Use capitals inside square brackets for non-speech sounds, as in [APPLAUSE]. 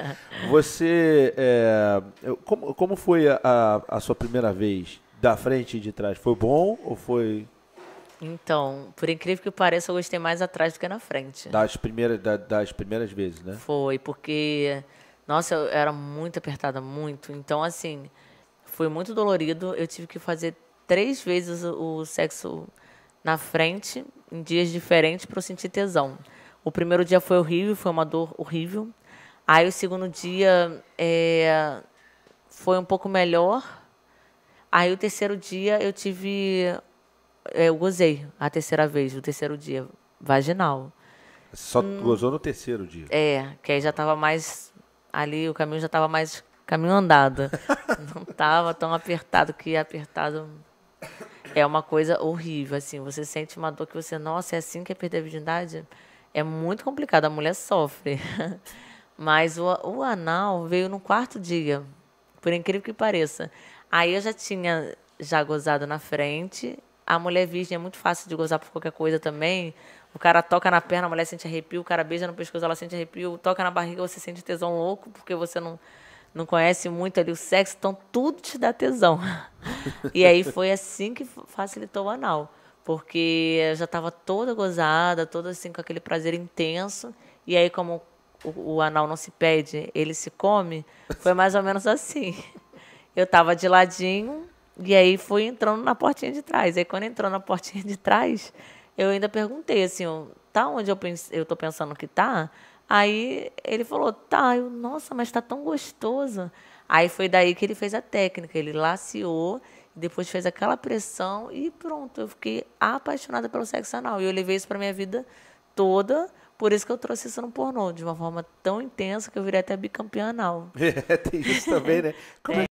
[LAUGHS] Você, é, como, como foi a, a sua primeira vez da frente e de trás? Foi bom ou foi... Então, por incrível que pareça, eu gostei mais atrás do que na frente. Das primeiras, da, das primeiras vezes, né? Foi, porque, nossa, eu era muito apertada, muito. Então, assim, foi muito dolorido. Eu tive que fazer três vezes o, o sexo na frente, em dias diferentes, para eu sentir tesão. O primeiro dia foi horrível, foi uma dor horrível. Aí o segundo dia é, foi um pouco melhor. Aí o terceiro dia eu tive é, eu gozei a terceira vez, o terceiro dia, vaginal. Só hum, gozou no terceiro dia? É, que aí já estava mais. Ali o caminho já estava mais caminho andado. [LAUGHS] Não estava tão apertado que apertado é uma coisa horrível, assim. Você sente uma dor que você, nossa, é assim que é perder a virgindade? É muito complicado, a mulher sofre. [LAUGHS] Mas o, o anal veio no quarto dia, por incrível que pareça. Aí eu já tinha já gozado na frente a mulher virgem é muito fácil de gozar por qualquer coisa também. O cara toca na perna, a mulher sente arrepio, o cara beija no pescoço, ela sente arrepio, toca na barriga, você sente tesão louco, porque você não, não conhece muito ali o sexo, então tudo te dá tesão. [LAUGHS] e aí foi assim que facilitou o anal, porque eu já estava toda gozada, toda assim com aquele prazer intenso, e aí como o, o anal não se pede, ele se come, foi mais ou menos assim. Eu estava de ladinho, e aí fui entrando na portinha de trás. Aí quando entrou na portinha de trás, eu ainda perguntei assim, tá onde eu, pense, eu tô pensando que tá? Aí ele falou, tá. Eu, nossa, mas tá tão gostoso. Aí foi daí que ele fez a técnica. Ele laciou, depois fez aquela pressão e pronto. Eu fiquei apaixonada pelo sexo anal. E eu levei isso pra minha vida toda. Por isso que eu trouxe isso no pornô, de uma forma tão intensa que eu virei até bicampeã anal. [LAUGHS] É, tem isso também, né? [LAUGHS] Como é